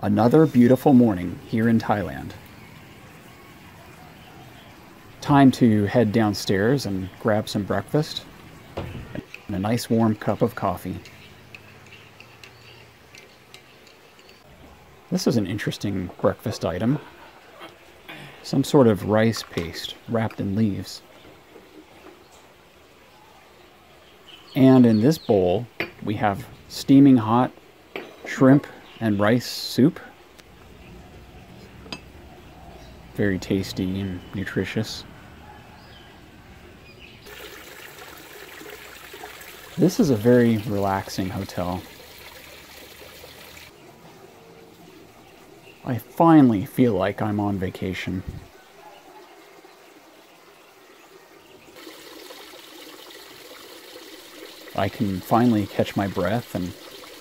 Another beautiful morning here in Thailand. Time to head downstairs and grab some breakfast and a nice warm cup of coffee. This is an interesting breakfast item. Some sort of rice paste wrapped in leaves. And in this bowl, we have steaming hot shrimp and rice soup. Very tasty and nutritious. This is a very relaxing hotel. I finally feel like I'm on vacation. I can finally catch my breath and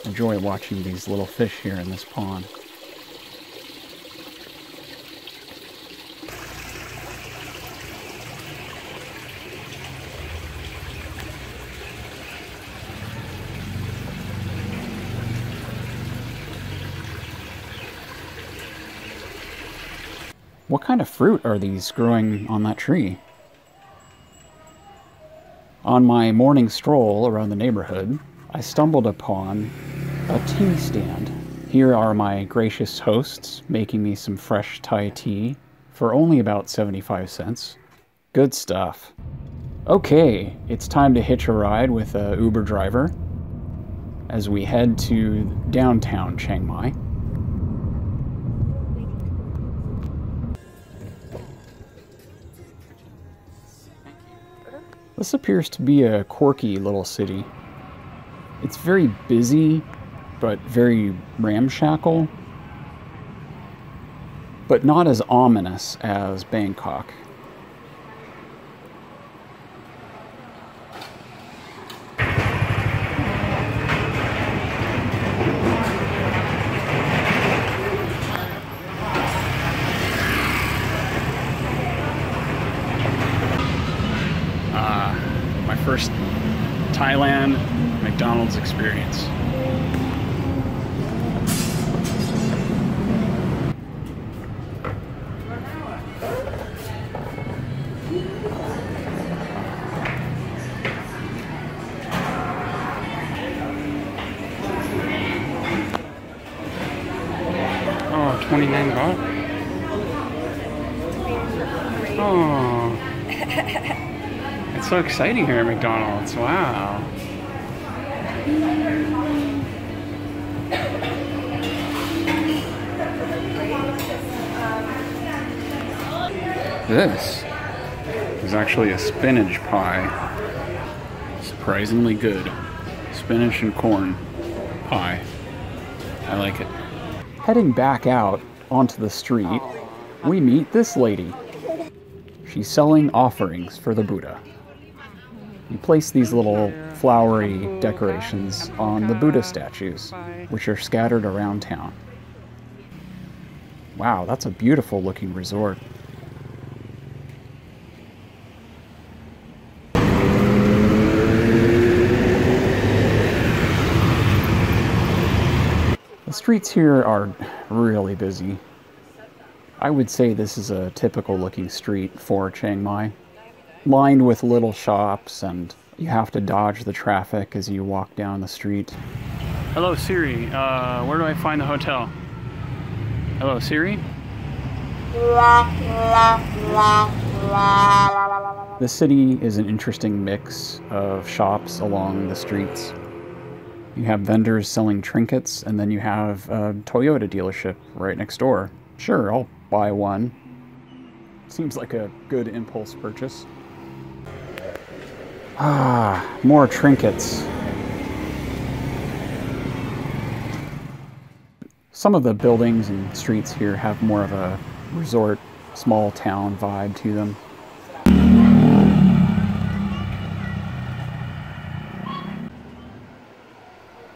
enjoy watching these little fish here in this pond. What kind of fruit are these growing on that tree? On my morning stroll around the neighborhood, I stumbled upon a tea stand. Here are my gracious hosts making me some fresh Thai tea for only about 75 cents. Good stuff. Okay, it's time to hitch a ride with a Uber driver as we head to downtown Chiang Mai. This appears to be a quirky little city. It's very busy, but very ramshackle, but not as ominous as Bangkok. Thailand McDonald's experience. Oh, 29 baht. It's so exciting here at McDonald's. Wow. This is actually a spinach pie. Surprisingly good. Spinach and corn pie. I like it. Heading back out onto the street, we meet this lady. She's selling offerings for the Buddha. You place these little flowery decorations on the Buddha statues, which are scattered around town. Wow, that's a beautiful looking resort. The streets here are really busy. I would say this is a typical looking street for Chiang Mai, lined with little shops, and you have to dodge the traffic as you walk down the street. Hello, Siri. Uh, where do I find the hotel? Hello, Siri? The city is an interesting mix of shops along the streets. You have vendors selling trinkets, and then you have a Toyota dealership right next door. Sure, I'll buy one. Seems like a good impulse purchase. Ah, more trinkets. Some of the buildings and streets here have more of a resort, small town vibe to them.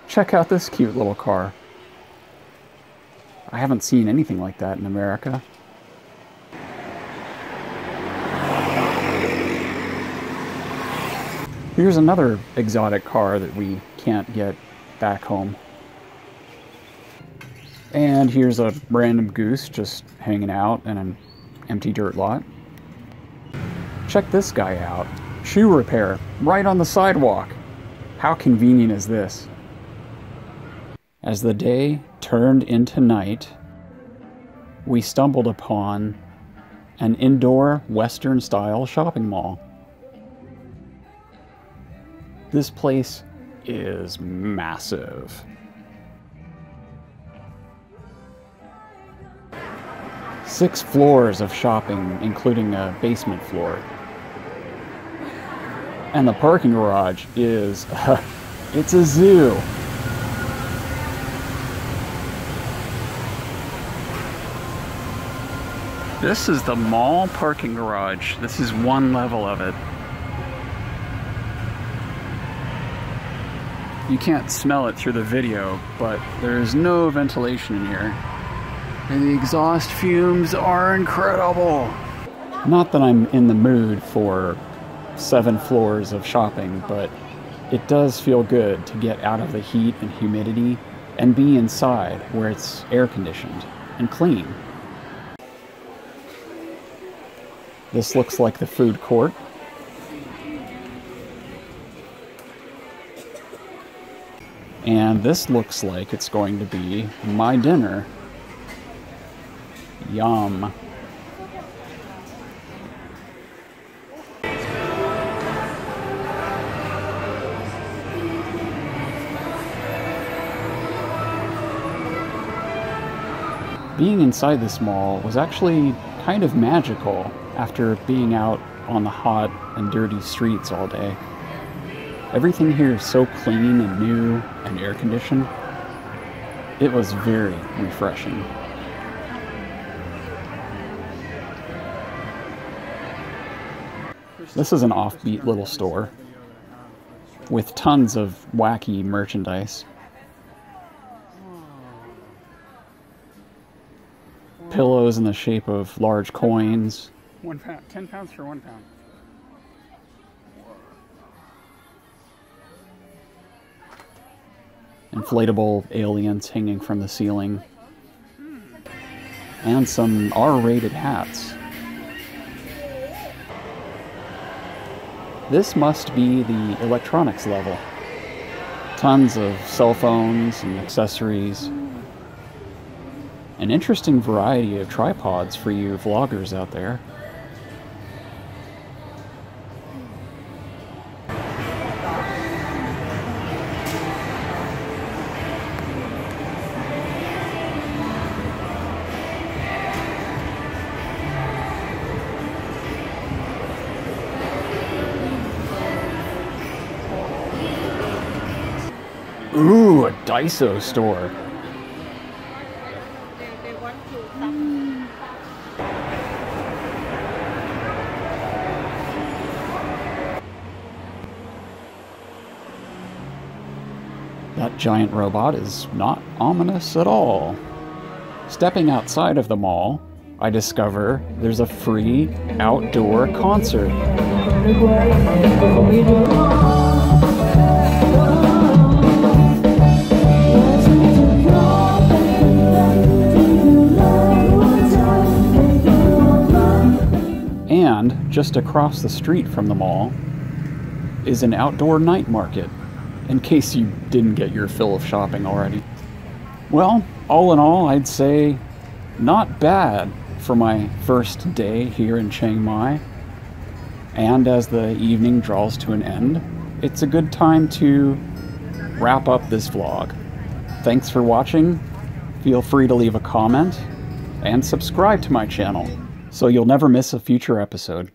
Check out this cute little car. I haven't seen anything like that in America. Here's another exotic car that we can't get back home. And here's a random goose just hanging out in an empty dirt lot. Check this guy out. Shoe repair, right on the sidewalk. How convenient is this? As the day turned into night, we stumbled upon an indoor Western style shopping mall. This place is massive. Six floors of shopping, including a basement floor. And the parking garage is, it's a zoo. This is the mall parking garage. This is one level of it. You can't smell it through the video, but there's no ventilation in here. And the exhaust fumes are incredible. Not that I'm in the mood for seven floors of shopping, but it does feel good to get out of the heat and humidity and be inside where it's air conditioned and clean. This looks like the food court. And this looks like it's going to be my dinner. Yum. Being inside this mall was actually kind of magical after being out on the hot and dirty streets all day. Everything here is so clean and new and air conditioned. It was very refreshing. This is an offbeat little store with tons of wacky merchandise. Pillows in the shape of large coins. One pound, ten pounds for one pound. Inflatable aliens hanging from the ceiling, and some R rated hats. This must be the electronics level. Tons of cell phones and accessories. An interesting variety of tripods for you vloggers out there. Daiso store. That giant robot is not ominous at all. Stepping outside of the mall, I discover there's a free outdoor concert. And just across the street from the mall is an outdoor night market, in case you didn't get your fill of shopping already. Well, all in all, I'd say not bad for my first day here in Chiang Mai. And as the evening draws to an end, it's a good time to wrap up this vlog. Thanks for watching. Feel free to leave a comment and subscribe to my channel so you'll never miss a future episode.